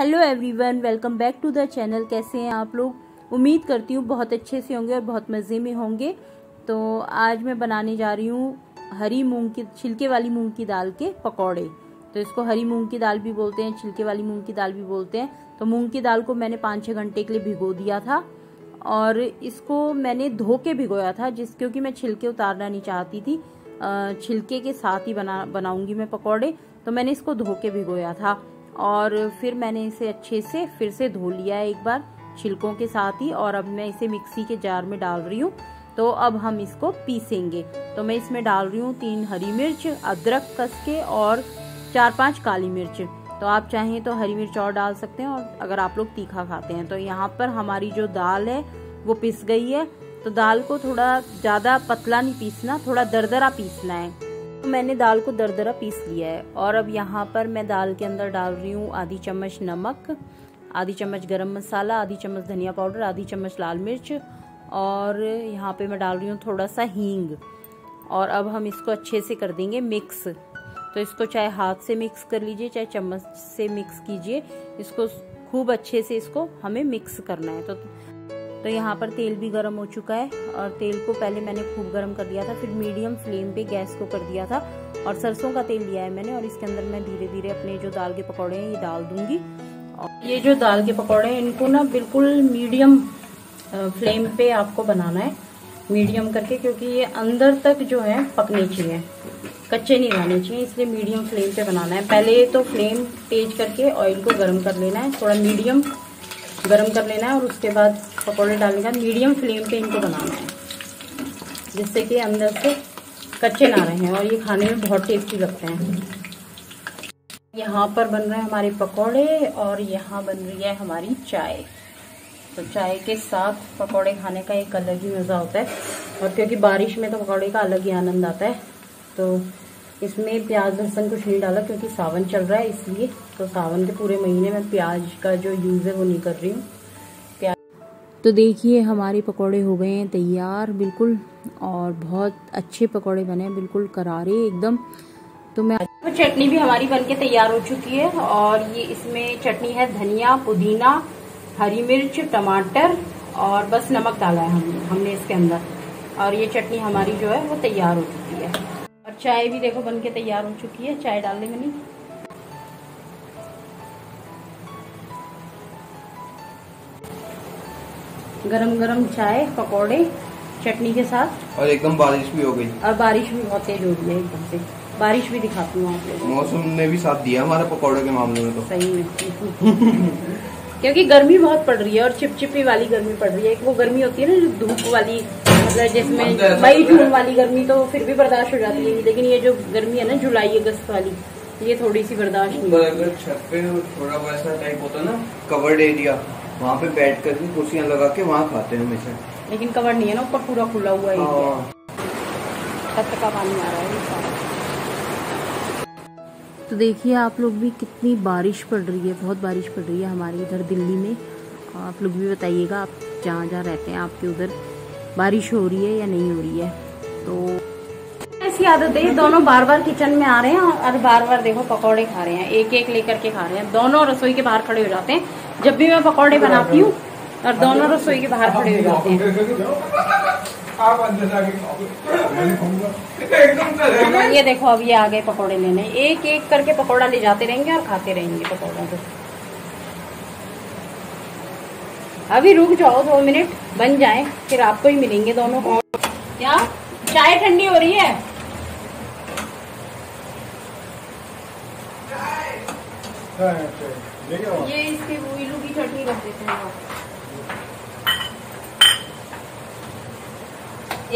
Hello everyone welcome back to the channel कैसे हैं आप लोग? उम्मीद करती हूँ बहुत अच्छे से होंगे और बहुत मज़े में होंगे। तो आज मैं बनाने जा रही हूँ हरी मूंग की, छिलके वाली मूंग की दाल के पकौड़े। तो इसको हरी मूंग की दाल भी बोलते हैं, छिलके वाली मूंग की दाल भी बोलते हैं। तो मूंग की दाल को मैंने पाँच छः घंटे के लिए भिगो दिया था और इसको मैंने धो के भिगोया था, जिस, क्योंकि मैं छिलके उतारना नहीं चाहती थी। छिलके के साथ ही बना, बनाऊँगी मैं पकौड़े। तो मैंने इसको धो के भिगोया था। और फिर मैंने इसे अच्छे से फिर से धो लिया है एक बार छिलकों के साथ ही, और अब मैं इसे मिक्सी के जार में डाल रही हूँ। तो अब हम इसको पीसेंगे। तो मैं इसमें डाल रही हूँ तीन हरी मिर्च, अदरक कस के और चार पाँच काली मिर्च। तो आप चाहें तो हरी मिर्च और डाल सकते हैं, और अगर आप लोग तीखा खाते हैं तो यहाँ पर हमारी जो दाल है, वो पिस गई है। तो दाल को थोड़ा ज़्यादा पतला नहीं पीसना, थोड़ा दरदरा पीसना है। मैंने दाल को दरदरा पीस लिया है और अब यहाँ पर मैं दाल के अंदर डाल रही हूँ आधी चम्मच नमक, आधी चम्मच गरम मसाला, आधी चम्मच धनिया पाउडर, आधी चम्मच लाल मिर्च और यहाँ पे मैं डाल रही हूँ थोड़ा सा हींग। और अब हम इसको अच्छे से कर देंगे मिक्स। तो इसको चाहे हाथ से मिक्स कर लीजिए, चाहे चम्मच से मिक्स कीजिए, इसको खूब अच्छे से इसको हमें मिक्स करना है। तो तो यहाँ पर तेल भी गर्म हो चुका है और तेल को पहले मैंने खूब गर्म कर दिया था, फिर मीडियम फ्लेम पे गैस को कर दिया था और सरसों का तेल लिया है मैंने और इसके अंदर मैं धीरे धीरे अपने जो दाल के पकौड़े हैं ये डाल दूँगी। और ये जो दाल के पकौड़े हैं, इनको ना बिल्कुल मीडियम फ्लेम पे आपको बनाना है, मीडियम करके, क्योंकि ये अंदर तक जो है पकने चाहिए, कच्चे नहीं रहने चाहिए, इसलिए मीडियम फ्लेम पे बनाना है। पहले तो फ्लेम तेज करके ऑयल को गर्म कर लेना है, थोड़ा मीडियम गरम कर लेना है और उसके बाद पकौड़े डालने का मीडियम फ्लेम पे इनको बनाना है। जिससे कि अंदर से कच्चे ना रहे हैं और ये खाने में बहुत टेस्टी लगते हैं। यहाँ पर बन रहे हैं हमारे पकौड़े और यहाँ बन रही है हमारी चाय। तो चाय के साथ पकौड़े खाने का एक अलग ही मज़ा होता है। और क्योंकि बारिश में तो पकौड़े का अलग ही आनंद आता है तो इसमें प्याज लहसुन कुछ नहीं डाला क्योंकि सावन चल रहा है इसलिए तो सावन के पूरे महीने में प्याज का जो यूज़ है वो नहीं कर रही हूँ। प्याज तो देखिए हमारे पकौड़े हो गए हैं तैयार बिल्कुल और बहुत अच्छे पकौड़े बने हैं बिल्कुल करारे एकदम। तो मैं तो चटनी भी हमारी बनके तैयार हो चुकी है और ये इसमें चटनी है धनिया पुदीना हरी मिर्च टमाटर और बस नमक डाला है हमने हमने इसके अंदर। और ये चटनी हमारी जो है वो तैयार हो चुकी है। चाय भी देखो बन के तैयार हो चुकी है चाय डाल देंगे नहीं। गरम गरम चाय पकौड़े चटनी के साथ। और एकदम बारिश भी हो गई। और बारिश भी बहुत तेज हो रही है एकदम से। बारिश भी दिखाती हूँ आप लोगों मौसम ने भी साथ दिया हमारे पकौड़े के मामले में तो। सही में। क्योंकि गर्मी बहुत पड़ रही है और चिपचिपी वाली गर्मी पड़ रही है। एक वो गर्मी होती है ना जो धूप वाली मतलब जिसमें मई जून वाली गर्मी तो फिर भी बर्दाश्त हो जाती है। लेकिन ये जो गर्मी है ना जुलाई अगस्त वाली ये थोड़ी सी बर्दाश्त नहीं अगर छत पे थोड़ा वैसा टाइप होता ना कवर्ड एरिया वहाँ पे बैठ कर कुर्सियाँ लगा के वहाँ खाते हैं हमेशा। लेकिन कवर नहीं है ना ऊपर पूरा खुला हुआ है हाँ। छत का पानी आ रहा है। तो देखिए, आप लोग भी कितनी बारिश पड़ रही है, बहुत बारिश पड़ रही है हमारे इधर दिल्ली में। आप लोग भी बताइएगा, आप जहाँ जहाँ रहते हैं, आपके उधर बारिश हो रही है या नहीं हो रही है? तो ऐसी आदत है, दोनों बार बार किचन में आ रहे हैं और बार बार देखो पकौड़े खा रहे हैं एक एक लेकर के खा रहे हैं। दोनों रसोई के बाहर खड़े हो जाते हैं। जब भी मैं पकौड़े बनाती हूँ, और दोनों रसोई के बाहर खड़े हो जाते हैं। ये देखो अब ये आ गए पकौड़े लेने। एक एक करके पकौड़ा ले जाते रहेंगे और खाते रहेंगे पकौड़ों को। अभी रुक जाओ दो मिनट बन जाए फिर आपको ही मिलेंगे दोनों। को क्या? चाय ठंडी हो रही है? ये इसकी इलू की चटनी रख देते हैं।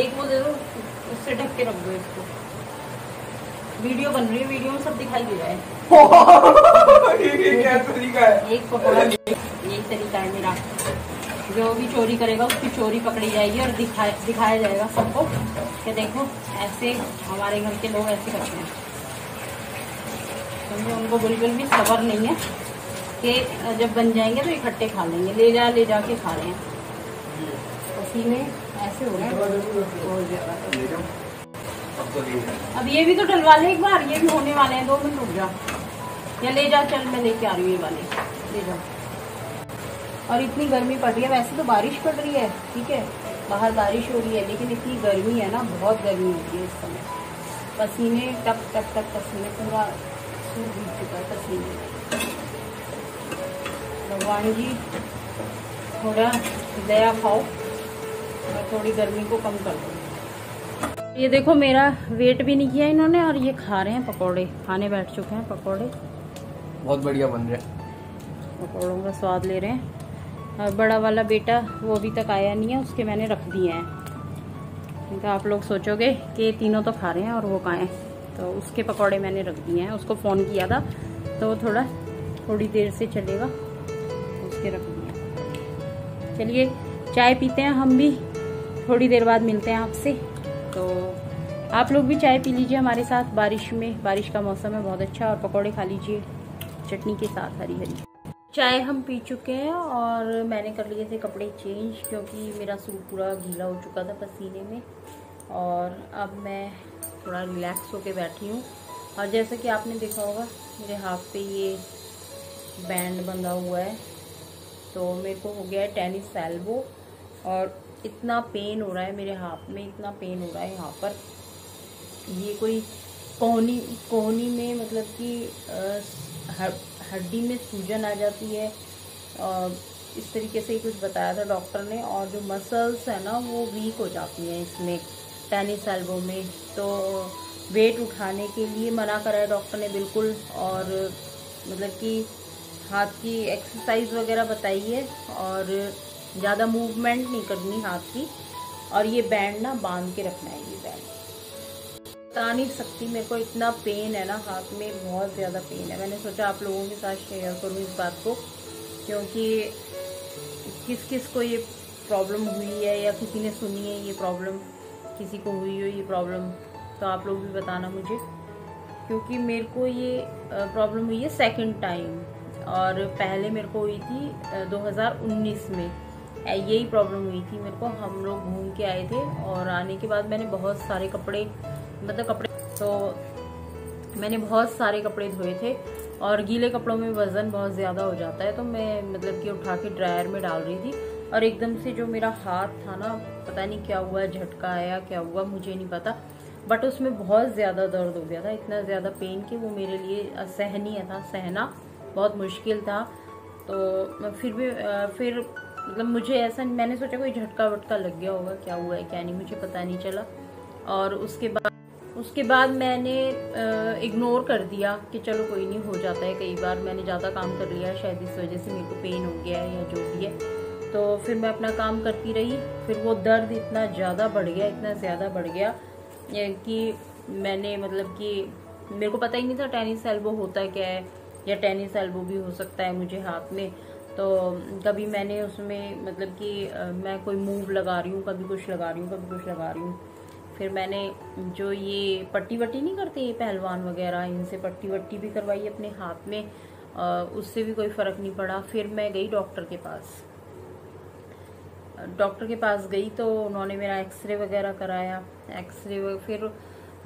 एक वो दे दो उससे ढक के रख दो इसको। वीडियो बन रही है वीडियो में सब दिखाई दे रहा है। ये क्या तरीका है? एक पकौड़ा यही तरीका है मेरा। जो भी चोरी करेगा उसकी चोरी पकड़ी जाएगी और दिखा दिखाया जाएगा सबको कि देखो ऐसे हमारे घर के लोग ऐसे करते हैं। क्योंकि तो उनको बिल्कुल भी सबर नहीं है कि जब बन जाएँगे तो इकट्ठे खा लेंगे ले जा ले जा के खा रहे हैं। उसी में ऐसे हो रहे अब ये भी तो डलवा ले एक बार ये भी होने वाले हैं दो मिनट रुक जा। या ले जा चल मैं लेके आ रही हूँ ये वाले। ले जाओ और इतनी गर्मी पड़ रही है वैसे तो बारिश पड़ रही है ठीक है? बाहर बारिश हो रही है लेकिन इतनी गर्मी है ना बहुत गर्मी होती है इस समय। पसीने टप टप टप पसीने पूरा सूर बीत चुका है पसीने भगवान जी थोड़ा दया खाओ। और थोड़ी गर्मी को कम कर दो ये देखो मेरा वेट भी नहीं किया इन्होंने और ये खा रहे हैं पकोड़े। खाने बैठ चुके हैं पकोड़े। बहुत बढ़िया बन रहे हैं। पकौड़ों का स्वाद ले रहे हैं। और बड़ा वाला बेटा वो अभी तक आया नहीं है उसके मैंने रख दिए हैं। क्योंकि आप लोग सोचोगे कि तीनों तो खा रहे हैं और वो कहाँ हैं। तो उसके पकौड़े मैंने रख दिए हैं। उसको फ़ोन किया था तो वो थोड़ा थोड़ी देर से चलेगा। उसके रख दिए चलिए चाय पीते हैं हम भी। थोड़ी देर बाद मिलते हैं आपसे। तो आप लोग भी चाय पी लीजिए हमारे साथ। बारिश में, बारिश का मौसम है, बहुत अच्छा। और पकौड़े खा लीजिए, चटनी के साथ हरी हरी चाय हम पी चुके हैं और मैंने कर लिए थे कपड़े चेंज क्योंकि मेरा सूट पूरा गीला हो चुका था पसीने में। और अब मैं थोड़ा रिलैक्स होके बैठी हूँ। और जैसे कि आपने देखा होगा, मेरे हाथ पे ये बैंड बंधा हुआ है। तो मेरे को हो गया है टेनिस एल्बो और इतना पेन हो रहा है मेरे हाथ में, इतना पेन हो रहा है यहाँ पर। ये कोई कोहनी कोहनी में मतलब कि हड्डी में सूजन आ जाती है। और इस तरीके से ही कुछ बताया था डॉक्टर ने और जो मसल्स है ना, वो वीक हो जाती हैं इसमें टेनिस एल्बो में। तो वेट उठाने के लिए मना करा है डॉक्टर ने बिल्कुल और मतलब कि हाथ की एक्सरसाइज वगैरह बताई है और ज़्यादा मूवमेंट नहीं करनी हाथ की। और ये बैंड ना बाँध के रखना है, ये बैंड बता नहीं सकती, मेरे को इतना पेन है ना हाथ में, बहुत ज़्यादा पेन है। मैंने सोचा आप लोगों के साथ शेयर करूँ इस बात को, क्योंकि किस किस को ये प्रॉब्लम हुई है या किसी ने सुनी है ये प्रॉब्लम किसी को हुई हो ये प्रॉब्लम तो आप लोग भी बताना मुझे। क्योंकि मेरे को ये प्रॉब्लम हुई है सेकंड टाइम और पहले मेरे को हुई थी 2019 में। यही प्रॉब्लम हुई थी मेरे को। हम लोग घूम के आए थे और आने के बाद मैंने बहुत सारे कपड़े मतलब कपड़े तो मैंने बहुत सारे कपड़े धोए थे और गीले कपड़ों में वज़न बहुत ज़्यादा हो जाता है तो मैं मतलब कि उठा के ड्रायर में डाल रही थी और एकदम से जो मेरा हाथ था ना, पता नहीं क्या हुआ, झटका आया, क्या हुआ, मुझे नहीं पता। बट उसमें बहुत ज़्यादा दर्द हो गया था, इतना ज़्यादा पेन कि वो मेरे लिए असहनीय था, सहना बहुत मुश्किल था। तो फिर भी फिर मतलब मुझे ऐसा मैंने सोचा कोई झटका वटका लग गया होगा, क्या हुआ है, क्या नहीं, मुझे पता नहीं चला। और उसके बाद उसके बाद मैंने इग्नोर कर दिया कि चलो कोई नहीं, हो जाता है कई बार। मैंने ज़्यादा काम कर लिया, शायद इस वजह से मेरे को पेन हो गया है या जो भी है। तो फिर मैं अपना काम करती रही। फिर वो दर्द इतना ज़्यादा बढ़ गया, इतना ज़्यादा बढ़ गया कि मैंने मतलब कि मेरे को पता ही नहीं था, टेनिस एल्बो होता क्या है या टेनिस एल्बो भी हो सकता है मुझे हाथ में। तो कभी मैंने उसमें मतलब कि मैं कोई मूव लगा रही हूँ, कभी कुछ लगा रही हूँ, कभी कुछ लगा रही हूँ। फिर मैंने जो ये पट्टी वट्टी नहीं करते, ये पहलवान वगैरह, इनसे पट्टी वट्टी भी करवाई अपने हाथ में उससे भी कोई फ़र्क नहीं पड़ा। फिर मैं गई डॉक्टर के पास। डॉक्टर के पास गई तो उन्होंने मेरा एक्सरे वगैरह कराया। एक्सरे फिर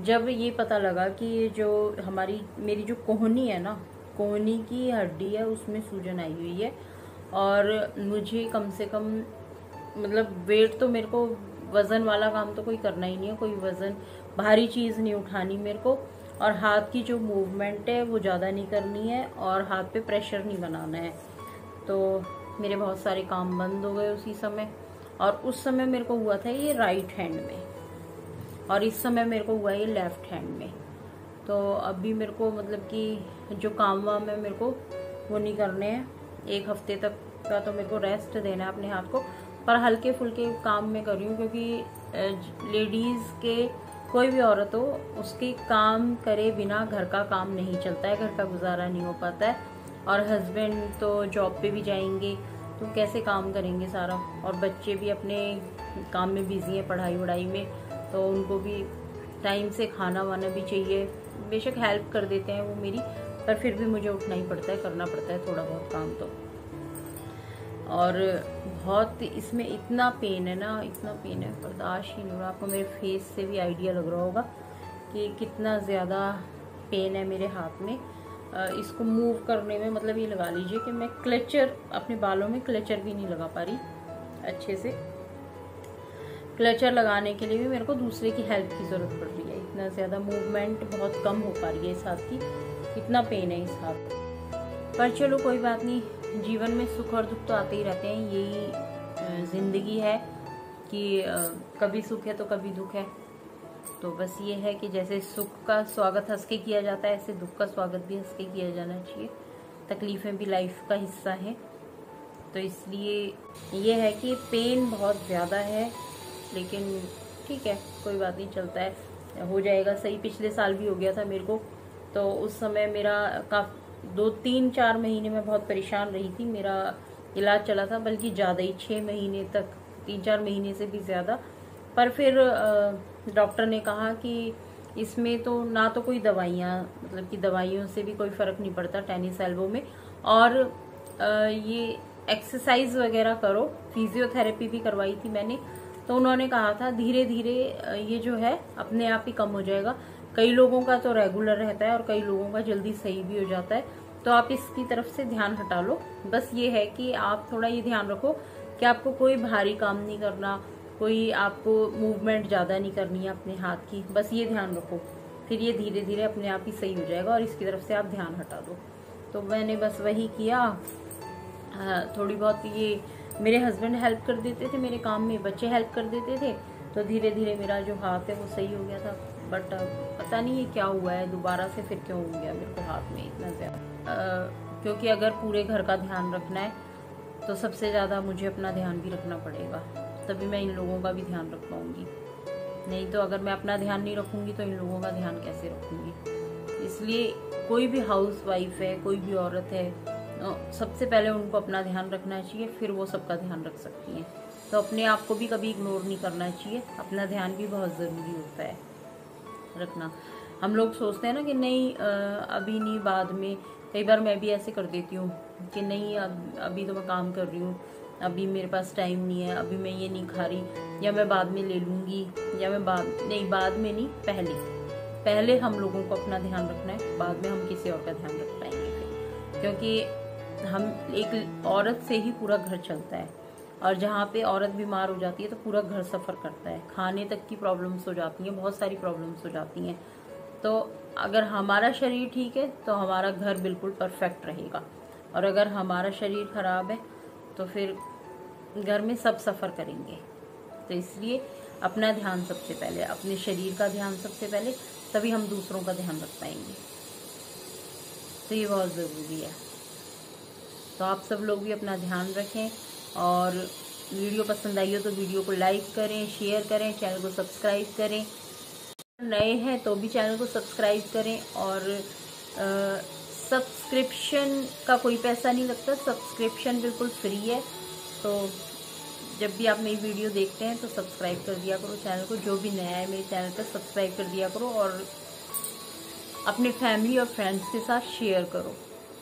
जब ये पता लगा कि ये जो हमारी, मेरी जो कोहनी है ना, कोहनी की हड्डी है, उसमें सूजन आई हुई है। और मुझे कम से कम मतलब वेट तो मेरे को, वज़न वाला काम तो कोई करना ही नहीं है, कोई वज़न, भारी चीज़ नहीं उठानी मेरे को। और हाथ की जो मूवमेंट है, वो ज़्यादा नहीं करनी है और हाथ पे प्रेशर नहीं बनाना है। तो मेरे बहुत सारे काम बंद हो गए उसी समय। और उस समय मेरे को हुआ था ये राइट हैंड में। और इस समय मेरे को हुआ ये लेफ़्ट हैंड में। तो अभी मेरे को मतलब कि जो काम वाम है मेरे को, वो नहीं करने हैं। एक हफ़्ते तक का तो मेरे को रेस्ट देना है अपने हाथ को, पर हल्के फुल्के काम में कर रही हूँ क्योंकि लेडीज़ के कोई भी औरत हो, उसके काम करे बिना घर का काम नहीं चलता है, घर का गुजारा नहीं हो पाता है। और हस्बैंड तो जॉब पे भी जाएँगे तो कैसे काम करेंगे सारा? और बच्चे भी अपने काम में बिज़ी हैं पढ़ाई वढ़ाई में तो उनको भी टाइम से खाना वाना भी चाहिए। बेशक हेल्प कर देते हैं वो मेरी पर फिर भी मुझे उठना ही पड़ता है, करना पड़ता है थोड़ा बहुत काम तो। और बहुत इसमें इतना पेन है ना, इतना पेन है, बर्दाश्त ही नहीं हो रहा। आपको मेरे फेस से भी आइडिया लग रहा होगा कि कितना ज़्यादा पेन है मेरे हाथ में। इसको मूव करने में मतलब ये लगा लीजिए कि मैं क्लचर अपने बालों में क्लचर भी नहीं लगा पा रही अच्छे से। क्लचर लगाने के लिए भी मेरे को दूसरे की हेल्प की ज़रूरत पड़ रही है। इतना ज़्यादा मूवमेंट बहुत कम हो पा रही है इस हाथ की। इतना पेन है इस हाथ पर चलो, कोई बात नहीं। जीवन में सुख और दुख तो आते ही रहते हैं। यही ज़िंदगी है कि कभी सुख है तो कभी दुख है। तो बस ये है कि जैसे सुख का स्वागत हंस के किया जाता है, ऐसे दुख का स्वागत भी हंस के किया जाना चाहिए। तकलीफ़ें भी लाइफ का हिस्सा है। तो इसलिए ये है कि पेन बहुत ज़्यादा है, लेकिन ठीक है, कोई बात नहीं, चलता है। हो जाएगा, सही, पिछले साल भी हो गया था मेरे को। तो उस समय मेरा काफ, दो, तीन, चार महीने में बहुत परेशान रही थी। मेरा इलाज चला था, बल्कि ज़्यादा ही छः महीने तक, तीन, चार महीने से भी ज़्यादा। पर फिर डॉक्टर ने कहा कि इसमें तो ना तो कोई दवाइयाँ मतलब कि दवाइयों से भी कोई फ़र्क नहीं पड़ता टेनिस एल्बो में। और ये एक्सरसाइज वगैरह करो, फिजियोथेरेपी भी करवाई थी मैंने। तो उन्होंने कहा था धीरे धीरे ये जो है, अपने आप ही कम हो जाएगा। कई लोगों का तो रेगुलर रहता है और कई लोगों का जल्दी सही भी हो जाता है। तो आप इसकी तरफ़ से ध्यान हटा लो। बस ये है कि आप थोड़ा ये ध्यान रखो कि आपको कोई भारी काम नहीं करना, कोई आपको मूवमेंट ज़्यादा नहीं करनी है अपने हाथ की। बस ये ध्यान रखो। फिर ये धीरे धीरे अपने आप ही सही हो जाएगा और इसकी तरफ़ से आप ध्यान हटा दो। तो मैंने बस वही किया। थोड़ी बहुत ये मेरे हस्बैंड हेल्प कर देते थे, मेरे काम में बच्चे हेल्प कर देते थे। तो धीरे धीरे मेरा जो हाथ है वो सही हो गया था। बट पता नहीं ये क्या हुआ है, दोबारा से फिर क्यों हो गया मेरे को हाथ में इतना ज़्यादा। क्योंकि अगर पूरे घर का ध्यान रखना है तो सबसे ज़्यादा मुझे अपना ध्यान भी रखना पड़ेगा। तभी मैं इन लोगों का भी ध्यान रख पाऊँगी। नहीं तो अगर मैं अपना ध्यान नहीं रखूँगी तो इन लोगों का ध्यान कैसे रखूँगी? इसलिए कोई भी हाउस वाइफ है, कोई भी औरत है सबसे पहले उनको अपना ध्यान रखना चाहिए, फिर वो सबका ध्यान रख सकती हैं। तो अपने आप को भी कभी इग्नोर नहीं करना चाहिए, अपना ध्यान भी बहुत ज़रूरी होता है रखना। हम लोग सोचते हैं ना कि नहीं अभी नहीं, बाद में। कई बार मैं भी ऐसे कर देती हूँ कि नहीं, अब, अभी तो मैं काम कर रही हूँ, अभी मेरे पास टाइम नहीं है, अभी मैं ये नहीं खा रही, या मैं बाद में ले लूँगी, या मैं बाद, नहीं, बाद में नहीं, पहले। पहले हम लोगों को अपना ध्यान रखना है, बाद में हम किसी और का ध्यान रख पाएँगे क्योंकि हम एक औरत से ही पूरा घर चलता है। और जहाँ पे औरत बीमार हो जाती है तो पूरा घर सफ़र करता है। खाने तक की प्रॉब्लम्स हो जाती हैं, बहुत सारी प्रॉब्लम्स हो जाती हैं। तो अगर हमारा शरीर ठीक है तो हमारा घर बिल्कुल परफेक्ट रहेगा। और अगर हमारा शरीर ख़राब है तो फिर घर में सब सफ़र करेंगे। तो इसलिए अपना ध्यान सबसे पहले, अपने शरीर का ध्यान सबसे पहले, तभी हम दूसरों का ध्यान रख पाएँगे। तो ये बहुत ज़रूरी है। तो आप सब लोग भी अपना ध्यान रखें और वीडियो पसंद आई हो तो वीडियो को लाइक करें, शेयर करें, चैनल को सब्सक्राइब करें। नए हैं तो भी चैनल को सब्सक्राइब करें और सब्सक्रिप्शन का कोई पैसा नहीं लगता, सब्सक्रिप्शन बिल्कुल फ्री है। तो जब भी आप मेरी वीडियो देखते हैं तो सब्सक्राइब कर दिया करो चैनल को, जो भी नया है मेरे चैनल पर सब्सक्राइब कर दिया करो और अपने फैमिली और फ्रेंड्स के साथ शेयर करो।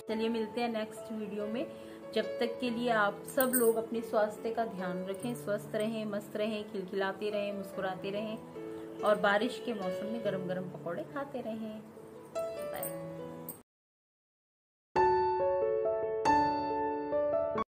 चलिए मिलते हैं नेक्स्ट वीडियो में। जब तक के लिए आप सब लोग अपने स्वास्थ्य का ध्यान रखें, स्वस्थ रहें, मस्त रहें, खिलखिलाते रहें, मुस्कुराते रहें और बारिश के मौसम में गरम गरम पकौड़े खाते रहें।